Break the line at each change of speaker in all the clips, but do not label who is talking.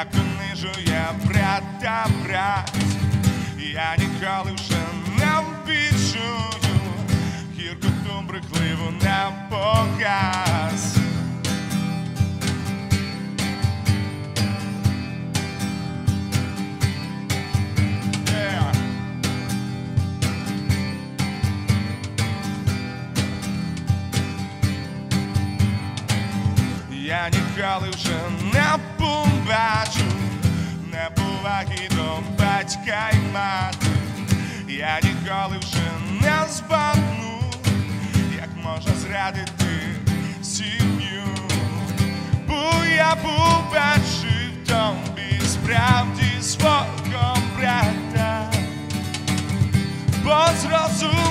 як принижує брата брат. Я ніколи вже не відчую гіркоту брехливу на показ. Я ніколи вже не ніколи вже не збагну, як можна зрадити сім'ю. Бо я побачив тобі справді свого брата, бо зрозумів,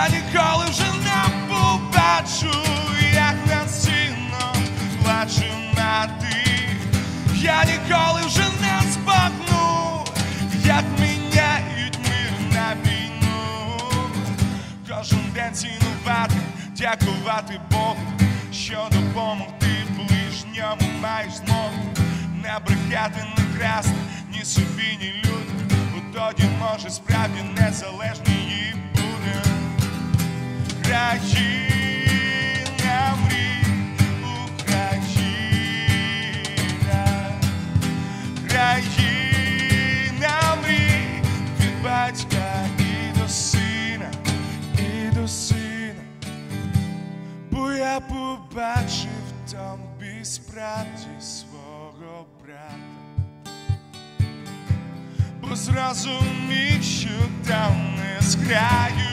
Я ніколи вже не побачу, як на сіно плаче мати. Я ніколи вже не збагну, як міняють мир на війну. Кожен день цінувати, дякувати Богу, що допомогти ближньому маєш змогу. Не брехати, не красти, ні собі, ні людям, бо тоді може справді незалежні буде. Україна, Україна, країна мрій від батька і до сина, і до сина, бо я побачив тобі справді свого брата. Бо зрозумів, що там не з краю